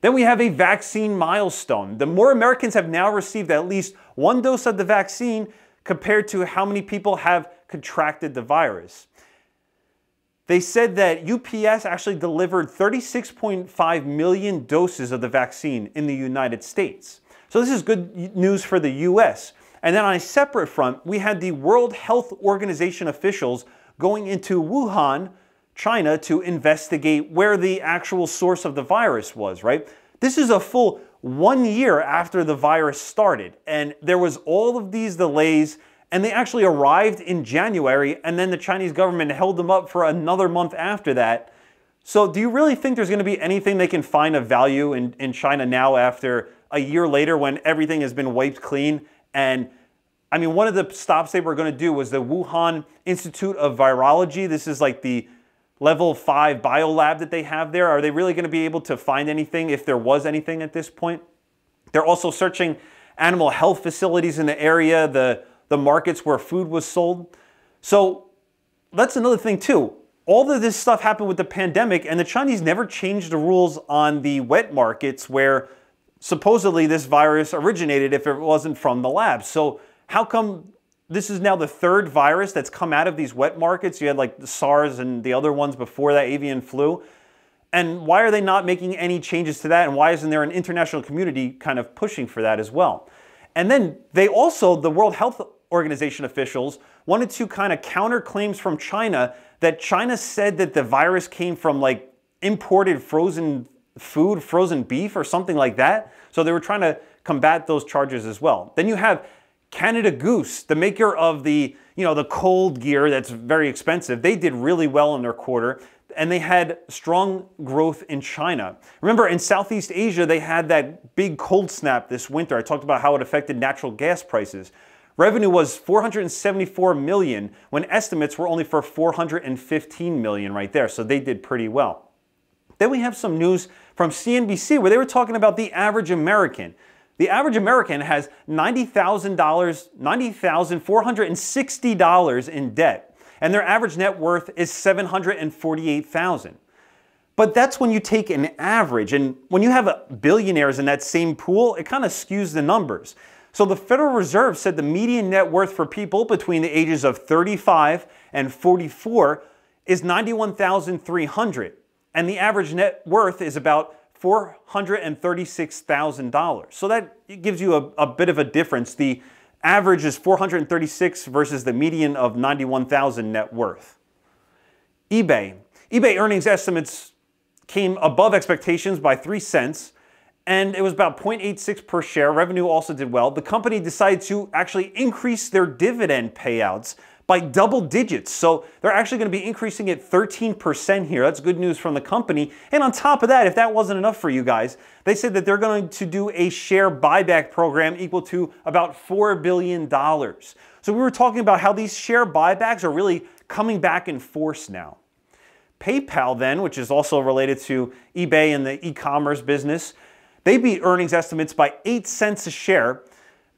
Then we have a vaccine milestone. The more Americans have now received at least one dose of the vaccine compared to how many people have contracted the virus. They said that UPS actually delivered 36.5 million doses of the vaccine in the United States. So this is good news for the US. And then on a separate front, we had the World Health Organization officials going into Wuhan, China to investigate where the actual source of the virus was, right? This is a full one year after the virus started, and there was all of these delays and they actually arrived in January, and then the Chinese government held them up for another month after that. So, do you really think there's going to be anything they can find of value in, in China now after a year later when everything has been wiped clean? And I mean, one of the stops they were going to do was the Wuhan Institute of Virology. This is like the level five biolab that they have there. Are they really going to be able to find anything if there was anything at this point? They're also searching animal health facilities in the area. The the markets where food was sold. So that's another thing too. All of this stuff happened with the pandemic and the Chinese never changed the rules on the wet markets where supposedly this virus originated if it wasn't from the lab. So how come this is now the third virus that's come out of these wet markets? You had like the SARS and the other ones before that, avian flu. And why are they not making any changes to that? And why isn't there an international community kind of pushing for that as well? And then they also, the World Health Organization officials wanted to kind of counter claims from China that China said that the virus came from like imported frozen food, frozen beef, or something like that. So they were trying to combat those charges as well. Then you have Canada Goose, the maker of the, you know, the cold gear that's very expensive. They did really well in their quarter and they had strong growth in China. Remember, in Southeast Asia, they had that big cold snap this winter. I talked about how it affected natural gas prices. Revenue was 474 million when estimates were only for 415 million right there. So they did pretty well. Then we have some news from CNBC where they were talking about the average American. The average American has $90,000, $90,460 in debt, and their average net worth is 748,000. But that's when you take an average, and when you have billionaires in that same pool, it kind of skews the numbers. So the Federal Reserve said the median net worth for people between the ages of 35 and 44 is 91,300 and the average net worth is about $436,000. So that gives you a, a, bit of a difference. The average is 436 versus the median of 91,000 net worth. eBay. eBay earnings estimates came above expectations by 3 cents and it was about 0.86 per share. Revenue also did well. The company decided to actually increase their dividend payouts by double digits. So they're actually going to be increasing it 13% here. That's good news from the company. And on top of that, if that wasn't enough for you guys, they said that they're going to do a share buyback program equal to about $4 billion. So we were talking about how these share buybacks are really coming back in force now. PayPal then, which is also related to eBay and the e-commerce business, they beat earnings estimates by 8 cents a share,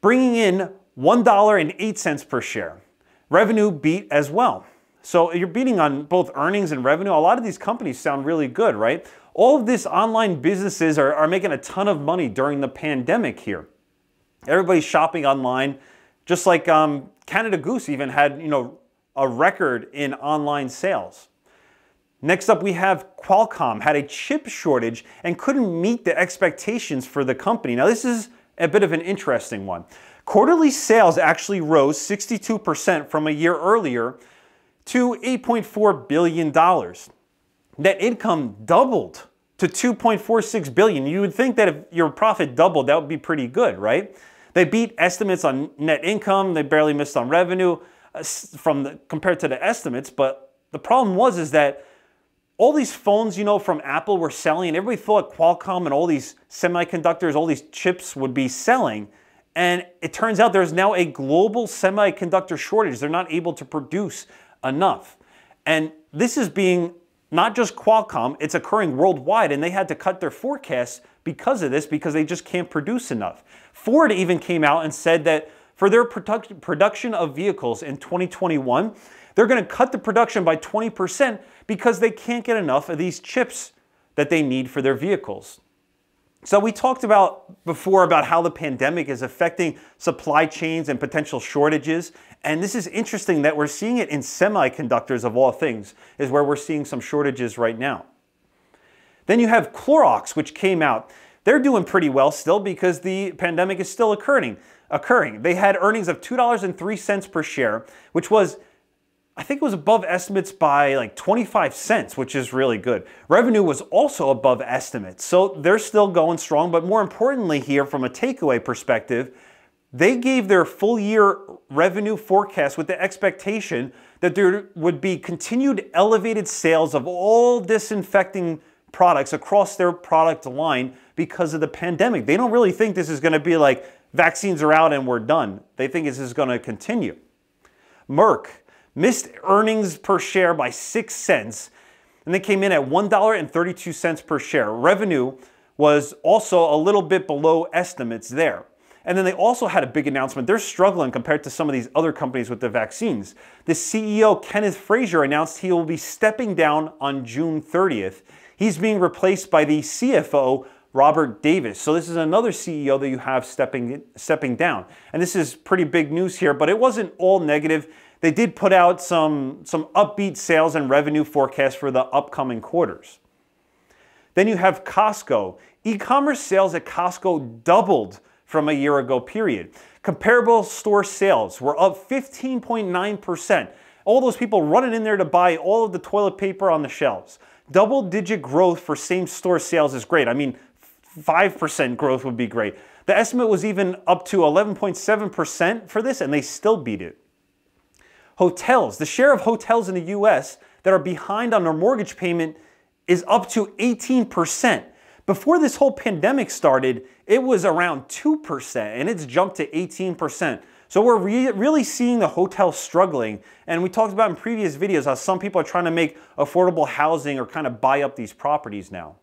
bringing in $1.08 per share. Revenue beat as well. So you're beating on both earnings and revenue. A lot of these companies sound really good, right? All of these online businesses are, are making a ton of money during the pandemic here. Everybody's shopping online, just like um, Canada Goose even had, you know, a record in online sales. Next up, we have Qualcomm had a chip shortage and couldn't meet the expectations for the company. Now, this is a bit of an interesting one. Quarterly sales actually rose 62% from a year earlier to $8.4 billion. Net income doubled to 2.46 billion. You would think that if your profit doubled, that would be pretty good, right? They beat estimates on net income. They barely missed on revenue uh, from the, compared to the estimates. But the problem was is that all these phones, you know, from Apple were selling, everybody thought Qualcomm and all these semiconductors, all these chips would be selling. And it turns out there's now a global semiconductor shortage. They're not able to produce enough. And this is being not just Qualcomm, it's occurring worldwide, and they had to cut their forecasts because of this because they just can't produce enough. Ford even came out and said that for their product production of vehicles in 2021, they're going to cut the production by 20% because they can't get enough of these chips that they need for their vehicles. So we talked about before about how the pandemic is affecting supply chains and potential shortages. And this is interesting that we're seeing it in semiconductors of all things, is where we're seeing some shortages right now. Then you have Clorox, which came out. They're doing pretty well still because the pandemic is still occurring. Occurring. They had earnings of $2.03 per share, which was I think it was above estimates by like 25 cents, which is really good. Revenue was also above estimates, so they're still going strong. But more importantly, here from a takeaway perspective, they gave their full year revenue forecast with the expectation that there would be continued elevated sales of all disinfecting products across their product line because of the pandemic. They don't really think this is going to be like vaccines are out and we're done. They think this is going to continue. Merck missed earnings per share by 6 cents, and they came in at $1.32 per share. Revenue was also a little bit below estimates there. And then they also had a big announcement. They're struggling compared to some of these other companies with the vaccines. The CEO, Kenneth Frazier, announced he will be stepping down on June 30th. He's being replaced by the CFO, Robert Davis. So this is another CEO that you have stepping, stepping down. And this is pretty big news here, but it wasn't all negative. They did put out some, some upbeat sales and revenue forecasts for the upcoming quarters. Then you have Costco. E-commerce sales at Costco doubled from a year ago period. Comparable store sales were up 15.9%. All those people running in there to buy all of the toilet paper on the shelves. Double digit growth for same store sales is great. I mean, 5% growth would be great. The estimate was even up to 11.7% for this, and they still beat it. Hotels, the share of hotels in the US that are behind on their mortgage payment is up to 18%. Before this whole pandemic started, it was around 2%, and it's jumped to 18%. So we're re really seeing the hotels struggling. And we talked about in previous videos how some people are trying to make affordable housing or kind of buy up these properties now.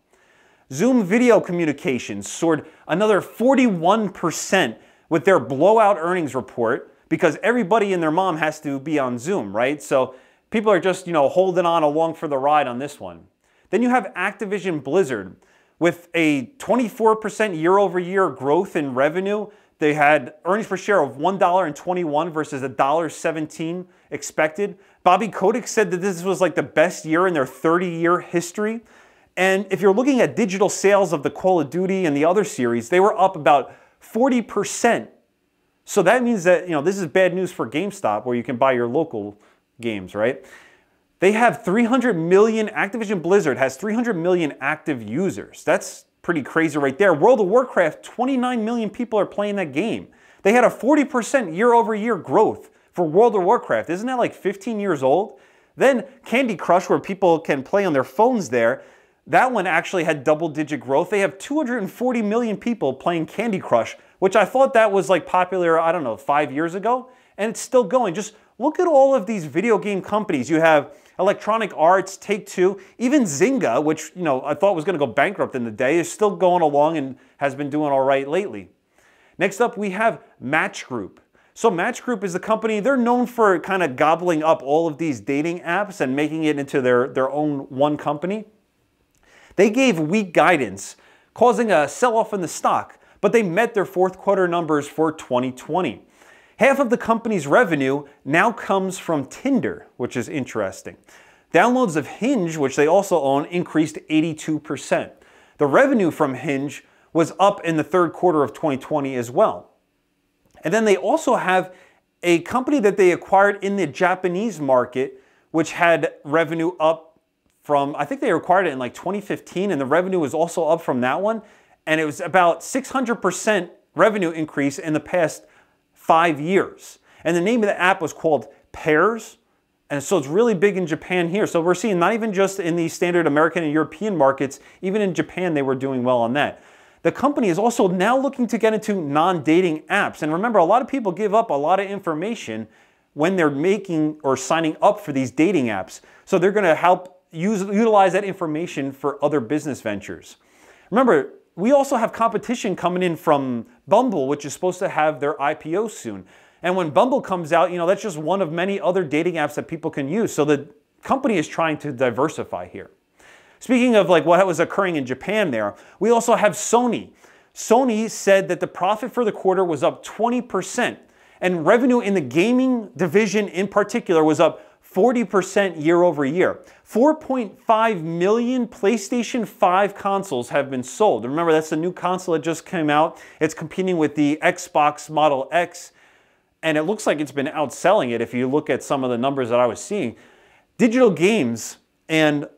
Zoom video communications soared another 41% with their blowout earnings report because everybody and their mom has to be on Zoom, right? So people are just, you know, holding on along for the ride on this one. Then you have Activision Blizzard with a 24% year over year growth in revenue. They had earnings per share of $1.21 versus $1.17 expected. Bobby Kotick said that this was like the best year in their 30 year history. And if you're looking at digital sales of the Call of Duty and the other series, they were up about 40% so that means that, you know, this is bad news for GameStop where you can buy your local games, right? They have 300 million, Activision Blizzard has 300 million active users. That's pretty crazy right there. World of Warcraft, 29 million people are playing that game. They had a 40% year over year growth for World of Warcraft. Isn't that like 15 years old? Then Candy Crush, where people can play on their phones there, that one actually had double digit growth. They have 240 million people playing Candy Crush which I thought that was like popular, I don't know, five years ago, and it's still going. Just look at all of these video game companies. You have Electronic Arts, Take-Two, even Zynga, which you know I thought was going to go bankrupt in the day, is still going along and has been doing all right lately. Next up, we have Match Group. So Match Group is the company, they're known for kind of gobbling up all of these dating apps and making it into their, their own one company. They gave weak guidance, causing a sell-off in the stock but they met their fourth quarter numbers for 2020. Half of the company's revenue now comes from Tinder, which is interesting. Downloads of Hinge, which they also own, increased 82%. The revenue from Hinge was up in the third quarter of 2020 as well. And then they also have a company that they acquired in the Japanese market, which had revenue up from, I think they acquired it in like 2015, and the revenue was also up from that one and it was about 600% revenue increase in the past five years. And the name of the app was called Pairs. And so it's really big in Japan here. So we're seeing not even just in the standard American and European markets, even in Japan, they were doing well on that. The company is also now looking to get into non dating apps. And remember, a lot of people give up a lot of information when they're making or signing up for these dating apps. So they're going to help use, utilize that information for other business ventures. Remember, we also have competition coming in from Bumble, which is supposed to have their IPO soon. And when Bumble comes out, you know, that's just one of many other dating apps that people can use. So the company is trying to diversify here. speaking of like what was occurring in Japan there, we also have Sony. Sony said that the profit for the quarter was up 20%, and revenue in the gaming division in particular was up 40% year over year. 4.5 million PlayStation 5 consoles have been sold. Remember, that's a new console that just came out. It's competing with the Xbox Model X, and it looks like it's been outselling it if you look at some of the numbers that I was seeing. Digital games and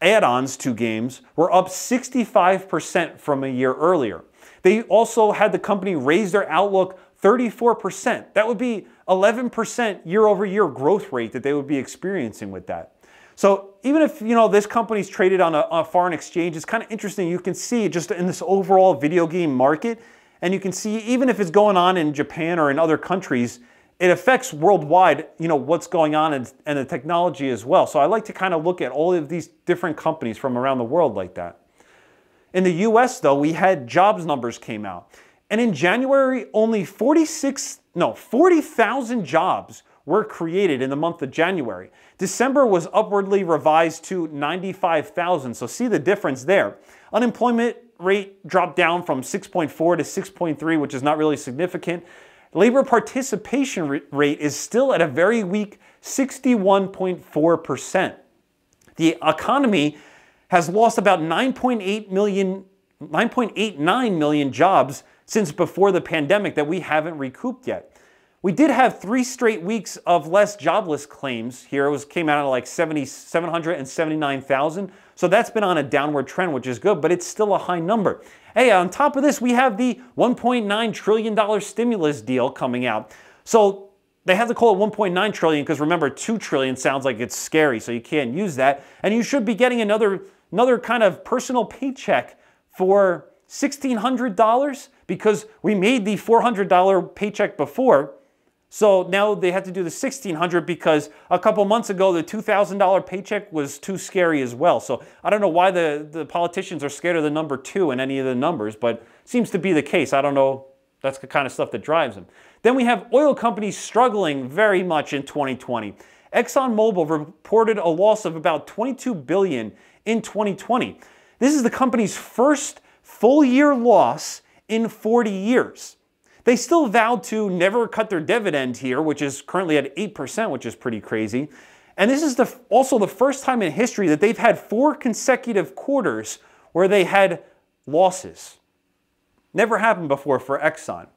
add-ons to games were up 65% from a year earlier. They also had the company raise their outlook 34%. That would be 11% year over year growth rate that they would be experiencing with that. So even if you know this company's traded on a, a foreign exchange, it's kind of interesting. You can see just in this overall video game market, and you can see even if it's going on in Japan or in other countries, it affects worldwide, you know, what's going on and, and the technology as well. So I like to kind of look at all of these different companies from around the world like that. In the US though, we had jobs numbers came out. And in January, only 46, no, 40,000 jobs were created in the month of January. December was upwardly revised to 95,000, so see the difference there. Unemployment rate dropped down from 6.4 to 6.3, which is not really significant. Labor participation rate is still at a very weak 61.4%. The economy has lost about 9.8 million 9.89 million jobs since before the pandemic that we haven't recouped yet. We did have three straight weeks of less jobless claims here. It was came out at like 70, 779,000. So that's been on a downward trend, which is good, but it's still a high number. Hey, on top of this, we have the $1.9 trillion stimulus deal coming out. So they have to call it 1.9 trillion because remember, 2 trillion sounds like it's scary, so you can't use that. And you should be getting another, another kind of personal paycheck for $1,600 because we made the $400 paycheck before. So now they had to do the 1,600. because a couple months ago the $2,000 paycheck was too scary as well. So I don't know why the, the politicians are scared of the number two in any of the numbers, but seems to be the case. I don't know. That's the kind of stuff that drives them. Then we have oil companies struggling very much in 2020. ExxonMobil reported a loss of about 22 billion in 2020. This is the company's first full year loss in 40 years. They still vowed to never cut their dividend here, which is currently at 8%, which is pretty crazy. And this is the, also the first time in history that they've had four consecutive quarters where they had losses. Never happened before for Exxon.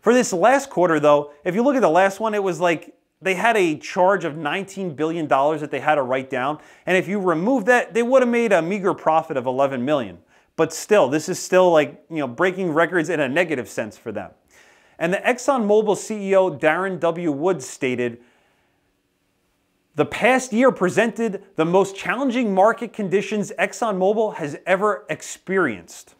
For this last quarter, though, if you look at the last one, it was like they had a charge of $19 billion that they had to write down. And if you remove that, they would have made a meager profit of 11 million. But still, this is still like, you know, breaking records in a negative sense for them. And the ExxonMobil CEO, Darren W. Woods, stated, the past year presented the most challenging market conditions ExxonMobil has ever experienced.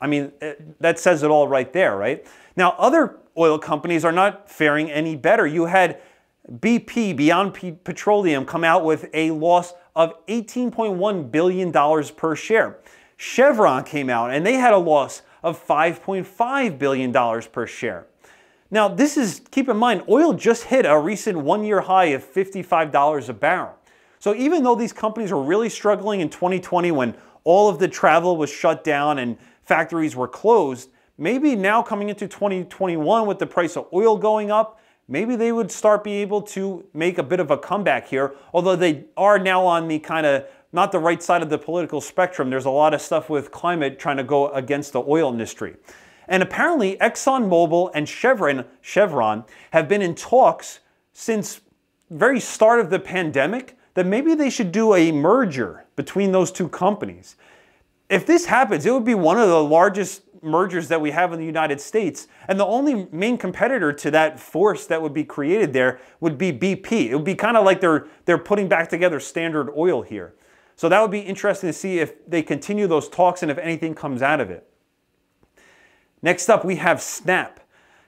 I mean, eh, that says it all right there, right? Now, other oil companies are not faring any better. You had BP, Beyond Petroleum, come out with a loss of $18.1 billion per share. Chevron came out and they had a loss of $5.5 billion per share. Now, this is, keep in mind, oil just hit a recent one year high of $55 a barrel. So even though these companies were really struggling in 2020 when all of the travel was shut down and factories were closed, maybe now coming into 2021 with the price of oil going up, maybe they would start be able to make a bit of a comeback here, although they are now on the kind of not the right side of the political spectrum. There's a lot of stuff with climate trying to go against the oil industry. And apparently ExxonMobil and Chevron, Chevron have been in talks since very start of the pandemic that maybe they should do a merger between those two companies. If this happens, it would be one of the largest mergers that we have in the United States. And the only main competitor to that force that would be created there would be BP. It would be kind of like they're, they're putting back together Standard Oil here. So that would be interesting to see if they continue those talks and if anything comes out of it. Next up, we have Snap.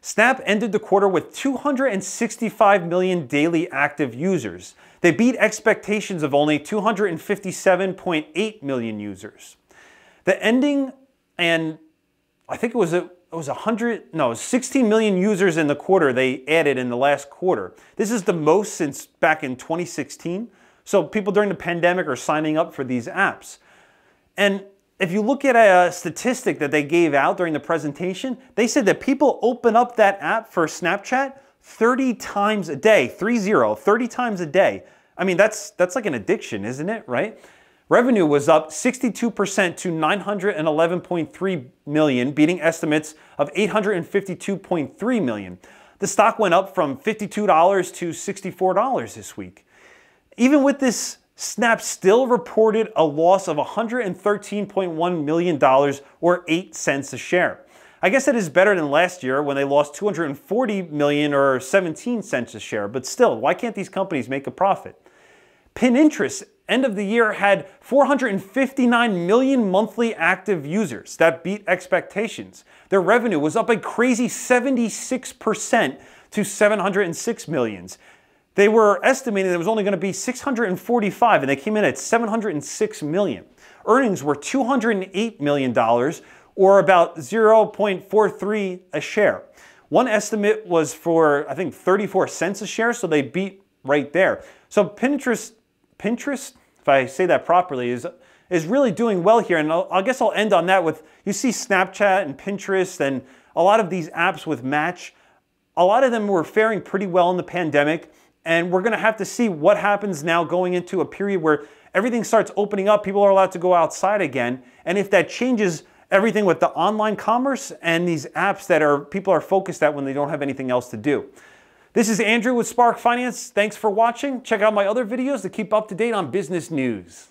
Snap ended the quarter with 265 million daily active users. They beat expectations of only 257.8 million users. The ending, and I think it was a, it was 100, no, 16 million users in the quarter they added in the last quarter. This is the most since back in 2016. So people during the pandemic are signing up for these apps. And if you look at a statistic that they gave out during the presentation, they said that people open up that app for Snapchat 30 times a day, 30, 30 times a day. I mean, that's, that's like an addiction, isn't it, right? Revenue was up 62% to 911.3 million, beating estimates of 852.3 million. The stock went up from $52 to $64 this week. Even with this, Snap still reported a loss of $113.1 million or 8 cents a share. I guess that is better than last year when they lost 240 million or 17 cents a share, but still, why can't these companies make a profit? Pinterest end of the year had 459 million monthly active users. That beat expectations. Their revenue was up a crazy 76% to 706 millions. They were estimating it was only going to be 645 and they came in at 706 million. Earnings were 208 million dollars or about 0.43 a share. One estimate was for I think 34 cents a share, so they beat right there. So Pinterest Pinterest, if I say that properly, is is really doing well here. And I'll, I guess I'll end on that with you see Snapchat and Pinterest and a lot of these apps with Match. A lot of them were faring pretty well in the pandemic, and we're going to have to see what happens now going into a period where everything starts opening up. People are allowed to go outside again, and if that changes everything with the online commerce and these apps that are people are focused at when they don't have anything else to do. This is Andrew with Spark Finance. Thanks for watching. Check out my other videos to keep up to date on business news.